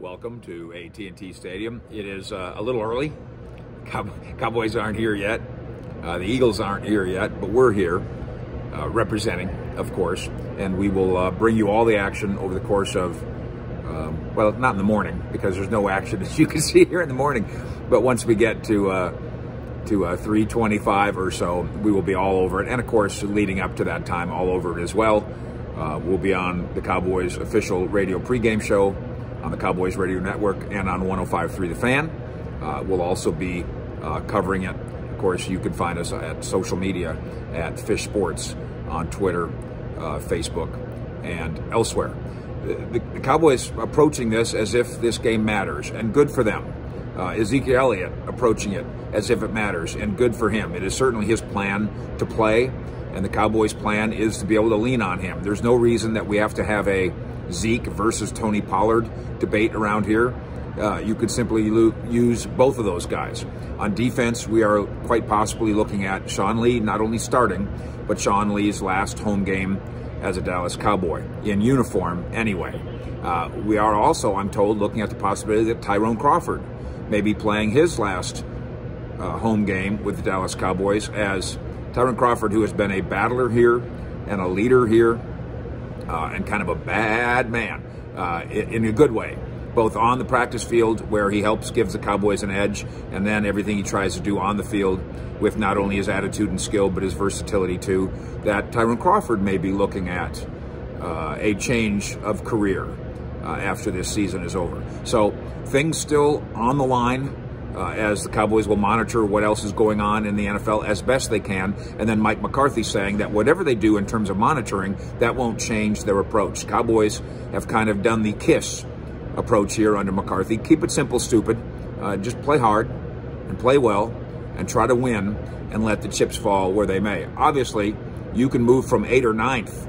welcome to AT&T Stadium. It is uh, a little early. Cow- Cowboys aren't here yet. Uh, the Eagles aren't here yet, but we're here uh, representing, of course, and we will uh, bring you all the action over the course of, um, well, not in the morning because there's no action as you can see here in the morning, but once we get to uh, to uh, 325 or so, we will be all over it, and of course, leading up to that time, all over it as well. Uh, we'll be on the Cowboys official radio pregame show on the Cowboys Radio Network and on 105.3 The Fan. Uh, we'll also be uh, covering it. Of course, you can find us at social media at Fish Sports on Twitter, uh, Facebook, and elsewhere. The, the, Cowboys approaching this as if this game matters, and good for them. Uh, Ezekiel Elliott approaching it as if it matters, and good for him. It is certainly his plan to play, and the Cowboys' plan is to be able to lean on him. There's no reason that we have to have a Zeke versus Tony Pollard debate around here. Uh, you could simply use both of those guys. On defense, we are quite possibly looking at Sean Lee not only starting, but Sean Lee's last home game as a Dallas Cowboy, in uniform anyway. Uh, we are also, I'm told, looking at the possibility that Tyrone Crawford may be playing his last uh, home game with the Dallas Cowboys as Tyrone Crawford, who has been a battler here and a leader here uh, and kind of a bad man uh, in a good way, both on the practice field where he helps gives the Cowboys an edge, and then everything he tries to do on the field with not only his attitude and skill but his versatility too. That Tyrone Crawford may be looking at uh, a change of career uh, after this season is over. So things still on the line uh, as the Cowboys will monitor what else is going on in the NFL as best they can. And then Mike McCarthy saying that whatever they do in terms of monitoring, that won't change their approach. Cowboys have kind of done the KISS approach here under McCarthy. Keep it simple, stupid. Uh, just play hard and play well and try to win and let the chips fall where they may. Obviously, you can move from eight or ninth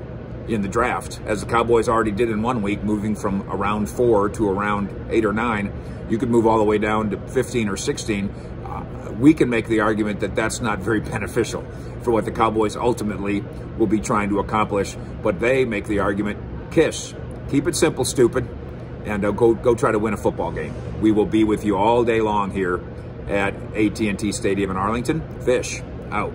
in the draft, as the Cowboys already did in one week, moving from around four to around eight or nine. You could move all the way down to 15 or 16. Uh, we can make the argument that that's not very beneficial for what the Cowboys ultimately will be trying to accomplish. But they make the argument, kiss, keep it simple, stupid, and uh, go go try to win a football game. We will be with you all day long here at AT&T Stadium in Arlington. Fish out.